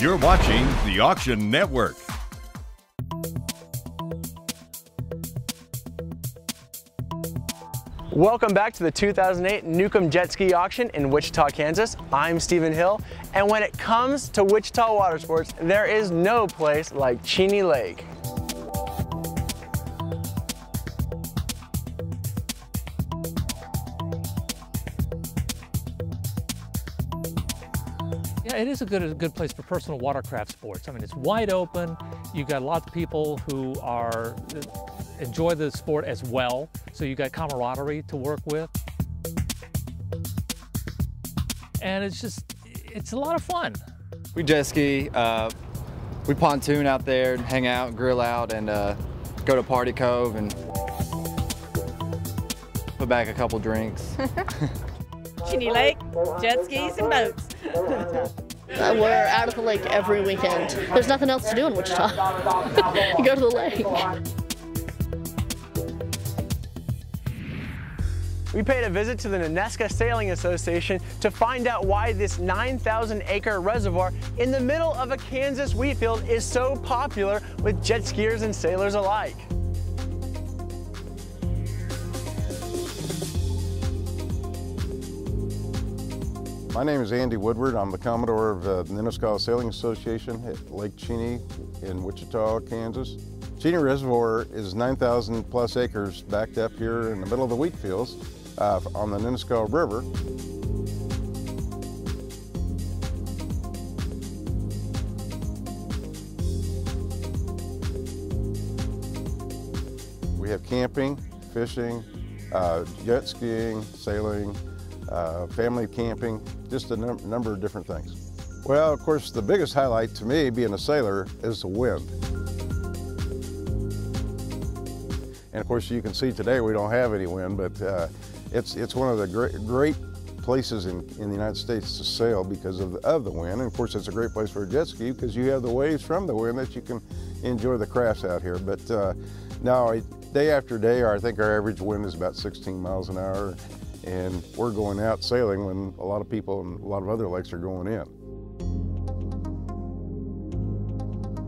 You're watching the Auction Network. Welcome back to the 2008 Newcomb Jet Ski Auction in Wichita, Kansas. I'm Steven Hill, and when it comes to Wichita water sports, there is no place like Cheney Lake. Yeah, it is a good, a good place for personal watercraft sports. I mean, it's wide open. You've got lots of people who are enjoy the sport as well. So you got camaraderie to work with. And it's just, it's a lot of fun. We jet ski, uh, we pontoon out there, hang out, grill out, and uh, go to Party Cove and put back a couple drinks. Cheney Lake, jet skis, and boats. We're out at the lake every weekend. There's nothing else to do in Wichita. you go to the lake. We paid a visit to the Ninnescah Sailing Association to find out why this 9,000 acre reservoir in the middle of a Kansas wheat field is so popular with jet skiers and sailors alike. My name is Andy Woodward. I'm the Commodore of the Ninnescah Sailing Association at Lake Cheney in Wichita, Kansas. Cheney Reservoir is 9,000 plus acres backed up here in the middle of the wheat fields uh, on the Ninnescah River. We have camping, fishing, uh, jet skiing, sailing, uh, family camping, just a num number of different things. Well, of course, the biggest highlight to me, being a sailor, is the wind. And of course, you can see today we don't have any wind, but uh, it's, it's one of the great, great places in, in the United States to sail because of the, of the wind. And of course, it's a great place for a jet ski because you have the waves from the wind that you can enjoy the crafts out here. But uh, now, day after day, I think our average wind is about 16 miles an hour and we're going out sailing when a lot of people and a lot of other lakes are going in.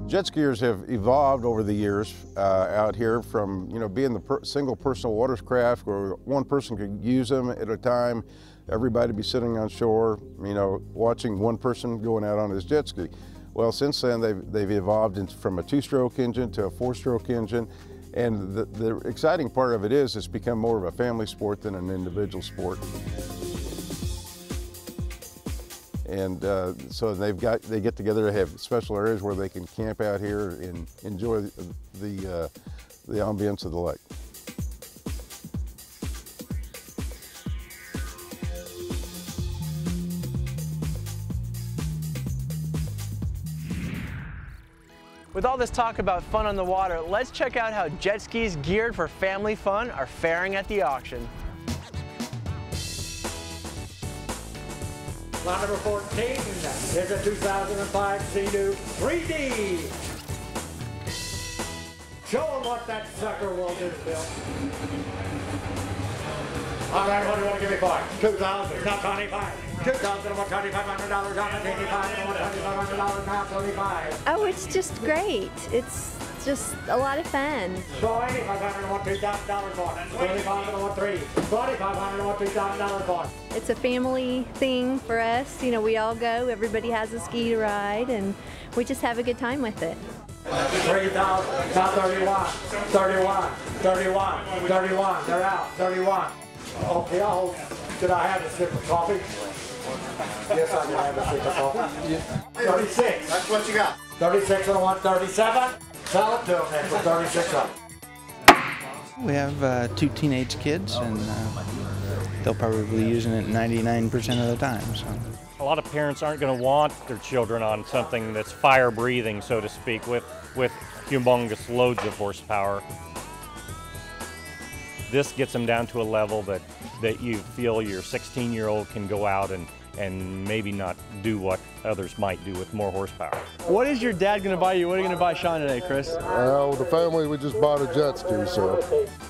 Jet skiers have evolved over the years uh, out here from you know being the per single personal watercraft where one person could use them at a time, everybody be sitting on shore, you know, watching one person going out on his jet ski. Well, since then they've, they've evolved from a two-stroke engine to a four-stroke engine and the, the, exciting part of it is it's become more of a family sport than an individual sport. And uh, so they've got they get together to have special areas where they can camp out here and enjoy the the, uh, the ambience of the lake. With all this talk about fun on the water, let's check out how jet skis geared for family fun are faring at the auction. Lot number 14 is a 2005 Sea-Doo 3D. Show them what that sucker will do, Bill. All right, what do you want to give me for? 2000 not 25 Oh, it's just great. It's just a lot of fun. It's a family thing for us. You know, we all go, everybody has a ski to ride, and we just have a good time with it. 3,000, not 31, 31, 31, 31, they're out, 31. Okay, I'll hold. Did I have a sip of coffee? Yes, I did have a sip of coffee. 36. That's what you got. 36 and 137. Sell it to them then for 36 up. We have uh, two teenage kids, and uh, they'll probably be using it 99% of the time. So. A lot of parents aren't going to want their children on something that's fire breathing, so to speak, with, with humongous loads of horsepower. This gets them down to a level that, that you feel your 16 year old can go out and, and maybe not do what others might do with more horsepower. What is your dad going to buy you? What are you going to buy Sean today, Chris? With the family, we just bought a jet ski, so.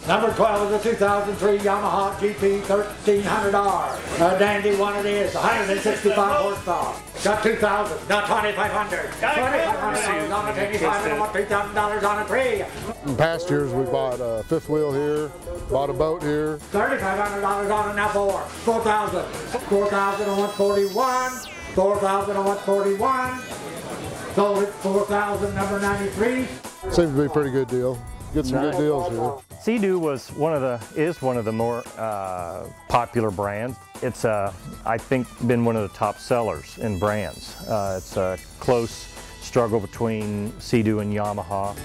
Number 12 is a 2003 Yamaha GP 1300R. A dandy one it is, 165 horsepower. Got 2000 Not 2500 $2,500 on a 25 I want $3,000 on a tree. In past years, we bought a fifth wheel here, bought a boat here. $3,500 on an now four. 4000 4000 on 141 4000 on 141 Sold it 4000 number 93 Seems to be a pretty good deal. Get some good deals here. Sea-Doo was one of the is one of the more uh, popular brands. It's uh, I think been one of the top sellers in brands. Uh, it's a close struggle between Sea-Doo and Yamaha.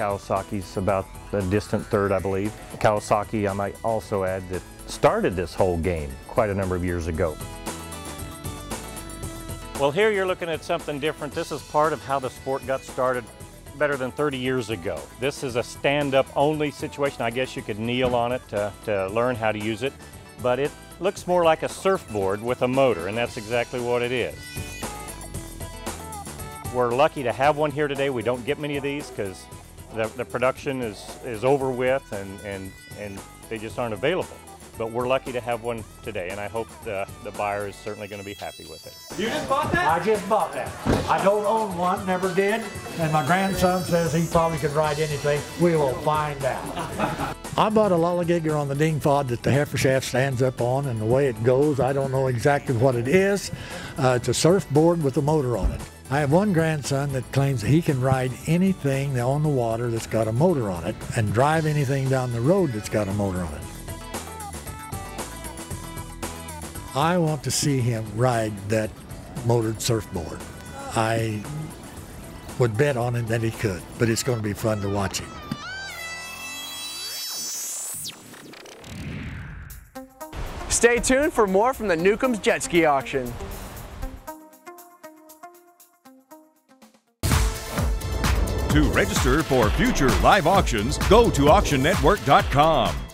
Kawasaki's about a distant third, I believe. Kawasaki, I might also add, that started this whole game quite a number of years ago. Well, here you're looking at something different. This is part of how the sport got started better than 30 years ago. This is a stand-up only situation. I guess you could kneel on it to, to learn how to use it, but it looks more like a surfboard with a motor, and that's exactly what it is. We're lucky to have one here today. We don't get many of these because the, the production is, is over with and, and, and they just aren't available but we're lucky to have one today, and I hope the, the buyer is certainly going to be happy with it. You just bought that? I just bought that. I don't own one, never did, and my grandson says he probably could ride anything. We will find out. I bought a lollygigger on the dingfod that the heifer shaft stands up on, and the way it goes, I don't know exactly what it is. Uh, it's a surfboard with a motor on it. I have one grandson that claims that he can ride anything on the water that's got a motor on it and drive anything down the road that's got a motor on it. I want to see him ride that motored surfboard. I would bet on him that he could, but it's going to be fun to watch him. Stay tuned for more from the Newcomb's Jet Ski Auction. To register for future live auctions, go to auctionnetwork.com.